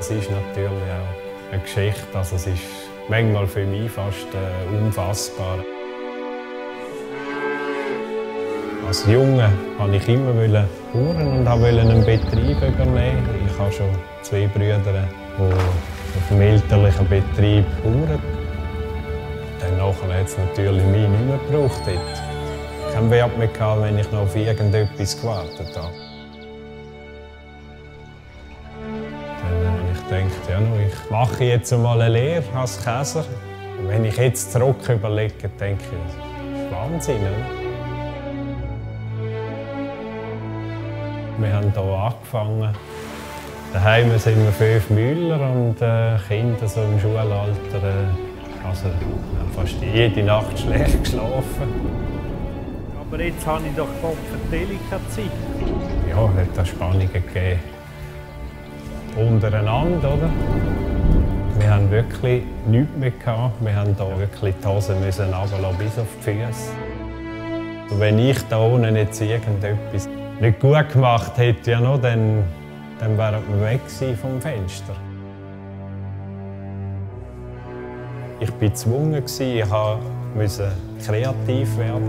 Es ist natürlich auch eine Geschichte, also es ist manchmal für mich fast äh, unfassbar. Als Junge wollte ich immer Bauern und wollte einen Betrieb übernehmen. Ich habe schon zwei Brüder, die auf dem elterlichen Betrieb bauern. Dann hat es natürlich mich nicht mehr gebraucht. Kein Wert mehr gehabt, wenn ich noch auf irgendetwas gewartet habe. Denkt, ja, ich mache jetzt mal eine Lehre als Käser. Und wenn ich jetzt zurück überlege, denke ich, das ist Wahnsinn. Oder? Wir haben hier angefangen. Daheim sind wir fünf Müller und äh, Kinder so im Schulalter. Äh, also haben fast jede Nacht schlecht geschlafen. Aber jetzt habe ich doch Gott keine Zeit. Ja, es hat Spannungen gegeben untereinander. Oder? Wir haben wirklich nichts mehr gehabt. Wir haben hier wirklich die Hosen müssen bis auf die Füße. Wenn ich da unten jetzt irgendetwas nicht gut gemacht hätte, ja, noch, dann, dann wären wir weg vom Fenster. Ich war gezwungen, ich musste kreativ werden.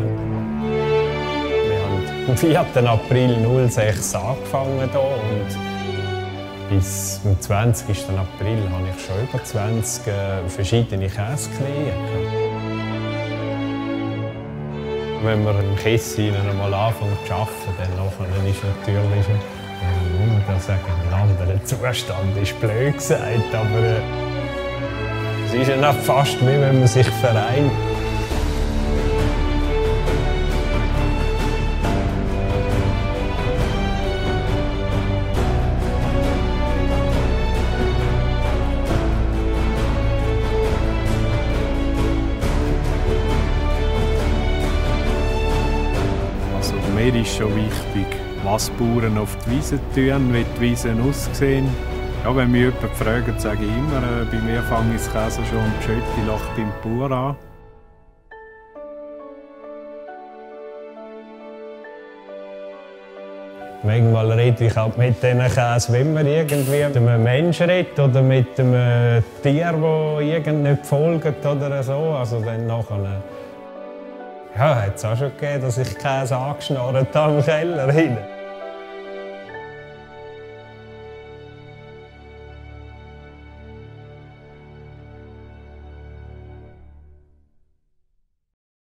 Wir haben am 4. April 2006 angefangen hier und bis zum 20. April habe ich schon über 20 äh, verschiedene Käseknien. Wenn man im Kessel einmal anfängt zu arbeiten, dann ist natürlich, äh, man da sagen, ein anderer Zustand ist blöd gesagt, aber äh, es ist ja fast wie wenn man sich vereint. Mir ist schon wichtig, was Bauern auf die Wiese tun, wie die Wiesen aussehen. Ja, wenn mich jemand fragt, sage ich immer, äh, bei mir fange ich das Käse schon um die Loch beim Bauer an. Manchmal rede ich auch mit diesen Käse, wenn man irgendwie mit einem Menschen redet oder mit einem Tier, das irgend nicht folgt oder so. Also dann nachher ja, hat es auch schon gegeben, dass ich Käse angeschnarrt habe im Keller hinten.